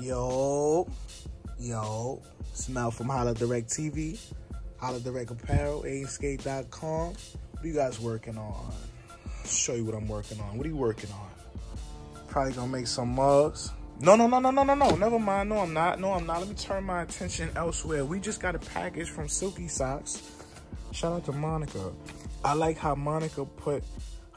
Yo, yo, smell from Holla Direct TV, Holla Direct Apparel, AimSkate.com. What you guys working on? show you what I'm working on. What are you working on? Probably gonna make some mugs. No, no, no, no, no, no, no. Never mind. No, I'm not. No, I'm not. Let me turn my attention elsewhere. We just got a package from Silky Socks. Shout out to Monica. I like how Monica put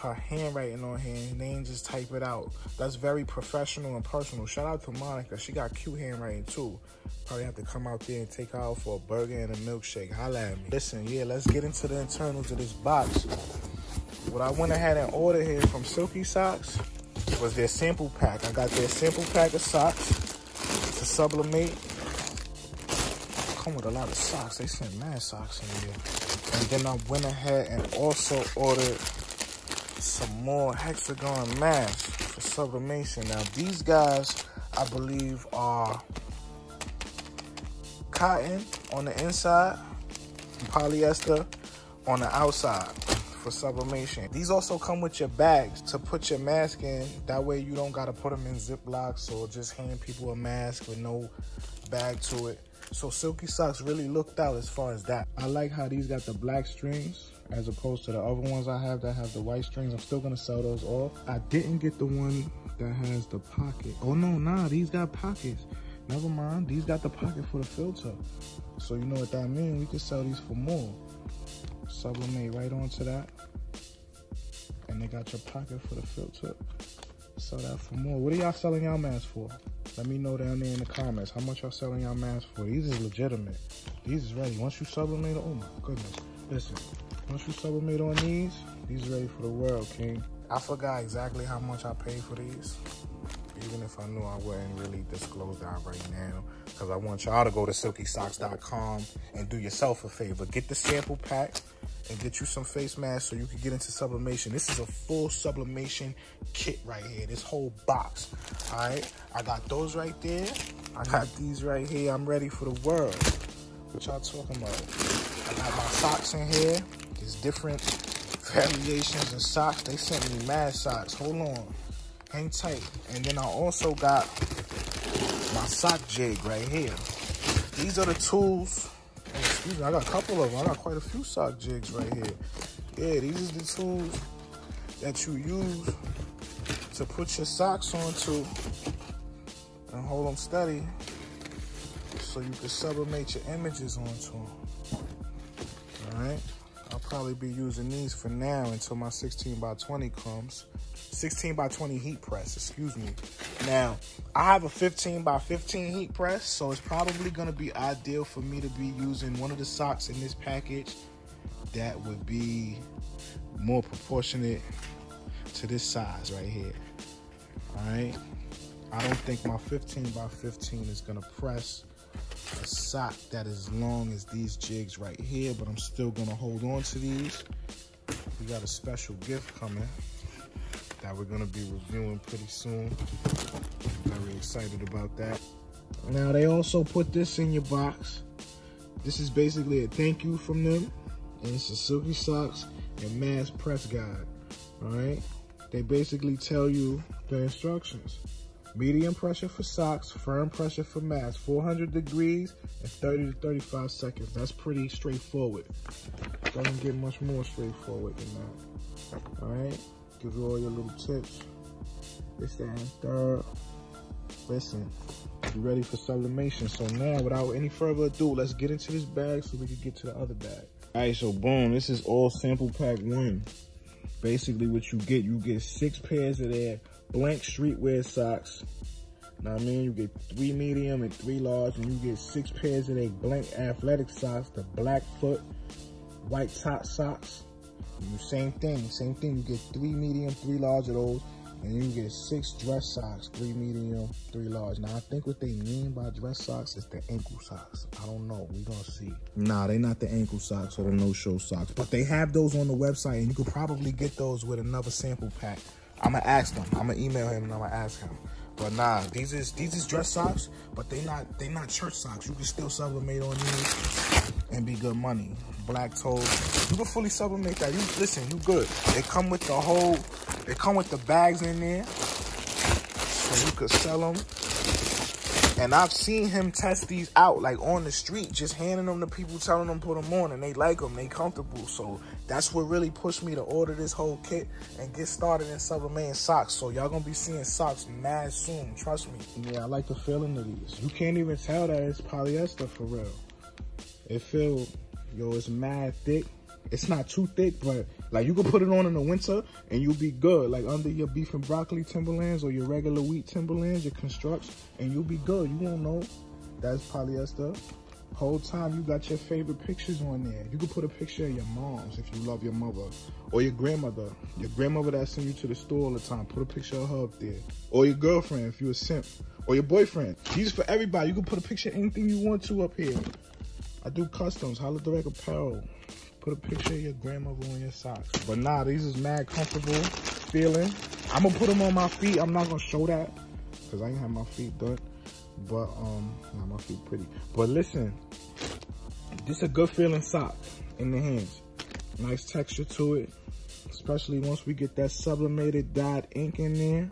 her handwriting on here and they ain't just type it out. That's very professional and personal. Shout out to Monica. She got cute handwriting too. Probably have to come out there and take her out for a burger and a milkshake. Holla at me. Listen, yeah, let's get into the internals of this box. What I went ahead and ordered here from Silky Socks was their sample pack. I got their sample pack of socks to sublimate. Come with a lot of socks. They sent mad socks in here. And then I went ahead and also ordered some more hexagon masks for sublimation. Now these guys, I believe, are cotton on the inside, polyester on the outside for sublimation. These also come with your bags to put your mask in. That way you don't gotta put them in Ziplocs or just hand people a mask with no bag to it. So Silky Socks really looked out as far as that. I like how these got the black strings as opposed to the other ones I have that have the white strings. I'm still gonna sell those off. I didn't get the one that has the pocket. Oh no, nah, these got pockets. Never mind, these got the pocket for the filter. So you know what that means, we can sell these for more. Sublimate right onto that. And they got your pocket for the filter. Sell that for more. What are y'all selling y'all masks for? Let me know down there in the comments. How much y'all selling y'all masks for? These is legitimate. These is ready. Once you sublimate, oh my goodness. Listen, once you sublimate on these, these ready for the world, King. I forgot exactly how much I paid for these. Even if I knew I wouldn't really disclose that right now. Because I want y'all to go to silkysocks.com and do yourself a favor. Get the sample pack and get you some face masks so you can get into sublimation. This is a full sublimation kit right here. This whole box. All right. I got those right there. I got these right here. I'm ready for the world. What y'all talking about? I got my socks in here. Different variations of socks. They sent me mad socks. Hold on. Hang tight. And then I also got my sock jig right here. These are the tools. Oh, excuse me, I got a couple of them. I got quite a few sock jigs right here. Yeah, these are the tools that you use to put your socks onto and hold them steady so you can sublimate your images onto them. All right. Probably be using these for now until my 16 by 20 comes. 16 by 20 heat press, excuse me. Now, I have a 15 by 15 heat press, so it's probably gonna be ideal for me to be using one of the socks in this package that would be more proportionate to this size right here. All right. I don't think my 15 by 15 is gonna press a sock that is long as these jigs right here, but I'm still gonna hold on to these. We got a special gift coming that we're gonna be reviewing pretty soon. Very excited about that. Now they also put this in your box. This is basically a thank you from them. And it's a Silky Socks and mass Press Guide, all right? They basically tell you the instructions. Medium pressure for socks, firm pressure for masks, 400 degrees and 30 to 35 seconds. That's pretty straightforward. Doesn't get much more straightforward than that. All right, give you all your little tips. This, that, and third. Listen, you ready for sublimation. So now, without any further ado, let's get into this bag so we can get to the other bag. All right, so boom, this is all sample pack one. Basically what you get, you get six pairs of their blank streetwear socks. Now I mean, you get three medium and three large, and you get six pairs of their blank athletic socks, the black foot, white top socks. You same thing, same thing. You get three medium, three large of those, and you get six dress socks, three medium, three large. Now I think what they mean by dress socks is the ankle socks. I don't know. We gonna see. Nah, they not the ankle socks or the no-show socks, but they have those on the website, and you could probably get those with another sample pack. I'm gonna ask them. I'm gonna email him and I'm gonna ask him. But nah, these is these is dress socks, but they not they not church socks. You can still sublimate on these and be good money. Black toes, you can fully sublimate that. You listen, you good. They come with the whole, they come with the bags in there, so you could sell them And I've seen him test these out, like on the street, just handing them to people, telling them put them on, and they like them, they comfortable. So that's what really pushed me to order this whole kit and get started in Sublime socks. So y'all gonna be seeing socks mad soon, trust me. Yeah, I like the feeling of these. You can't even tell that it's polyester for real. It feel, yo, it's mad thick. It's not too thick, but like you can put it on in the winter and you'll be good. Like under your beef and broccoli Timberlands or your regular wheat Timberlands, your constructs, and you'll be good. You won't know that's polyester. Whole time you got your favorite pictures on there. You can put a picture of your moms if you love your mother. Or your grandmother. Your grandmother that sent you to the store all the time. Put a picture of her up there. Or your girlfriend if you a simp. Or your boyfriend. These for everybody. You can put a picture of anything you want to up here. I do customs, holla direct apparel. Put a picture of your grandmother on your socks. But nah, these is mad comfortable feeling. I'm gonna put them on my feet. I'm not gonna show that because I ain't have my feet done. But um, nah, my feet pretty. But listen, this a good feeling sock in the hands. Nice texture to it, especially once we get that sublimated dyed ink in there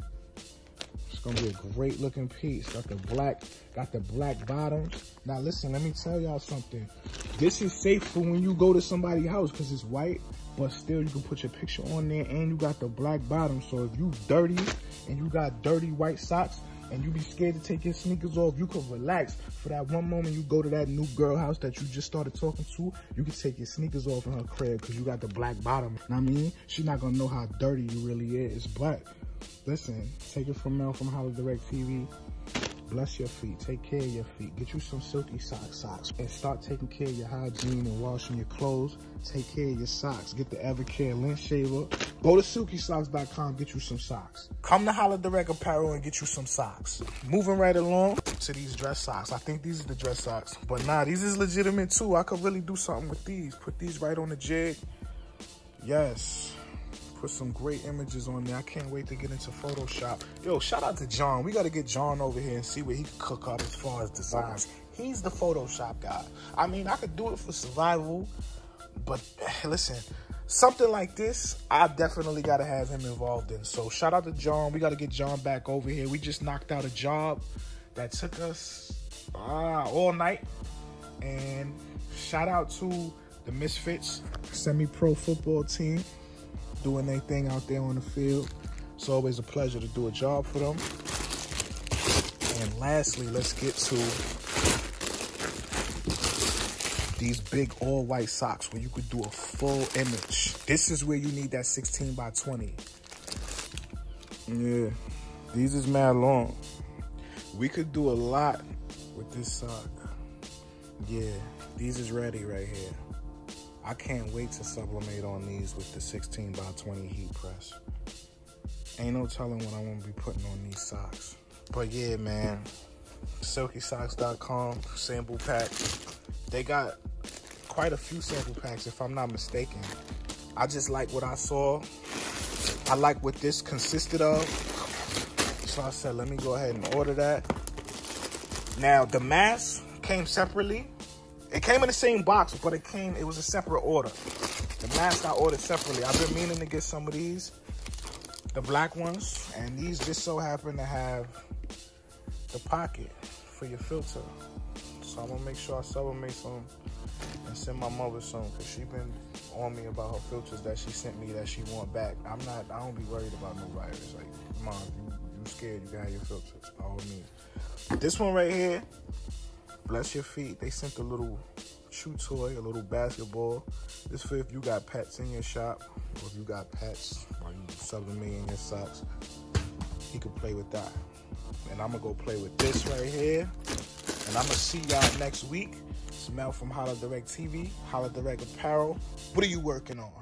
gonna be a great looking piece. Got the black, got the black bottoms. Now listen, let me tell y'all something. This is safe for when you go to somebody's house because it's white, but still you can put your picture on there and you got the black bottom. So if you dirty and you got dirty white socks, and you be scared to take your sneakers off, you can relax. For that one moment you go to that new girl house that you just started talking to, you can take your sneakers off in her crib because you got the black bottom. I mean? She's not gonna know how dirty you really is. But listen, take it from Mel from Holla Direct TV. Bless your feet. Take care of your feet. Get you some silky sock socks and start taking care of your hygiene and washing your clothes. Take care of your socks. Get the Evercare lint shaver. Go to silkysocks.com. Get you some socks. Come to Holla Direct Apparel and get you some socks. Moving right along to these dress socks. I think these are the dress socks. But nah, these is legitimate too. I could really do something with these. Put these right on the jig. Yes put some great images on there. I can't wait to get into Photoshop. Yo, shout out to John. We got to get John over here and see what he can cook up as far as designs. He's the Photoshop guy. I mean, I could do it for survival, but listen, something like this, I definitely got to have him involved in. So shout out to John. We got to get John back over here. We just knocked out a job that took us uh, all night. And shout out to the Misfits semi-pro football team doing their thing out there on the field. It's always a pleasure to do a job for them. And lastly, let's get to these big all white socks where you could do a full image. This is where you need that 16 by 20. Yeah, these is mad long. We could do a lot with this sock. Yeah, these is ready right here. I can't wait to sublimate on these with the 16 by 20 heat press. Ain't no telling what I'm gonna be putting on these socks. But yeah, man, silkysocks.com sample pack. They got quite a few sample packs if I'm not mistaken. I just like what I saw. I like what this consisted of. So I said, let me go ahead and order that. Now, the mask came separately. It came in the same box, but it came, it was a separate order. The mask I ordered separately. I've been meaning to get some of these, the black ones, and these just so happen to have the pocket for your filter. So I'm gonna make sure I sublimate some and send my mother some because she been on me about her filters that she sent me that she want back. I'm not, I don't be worried about no virus. Like, mom, you, you scared, you got your filters, all means. This one right here, bless your feet. They sent a little chew toy, a little basketball. This for if you got pets in your shop, or if you got pets, or you selling me in your socks, he could play with that. And I'm gonna go play with this right here. And I'm gonna see y'all next week. It's Mel from Holla Direct TV, Holla Direct Apparel. What are you working on?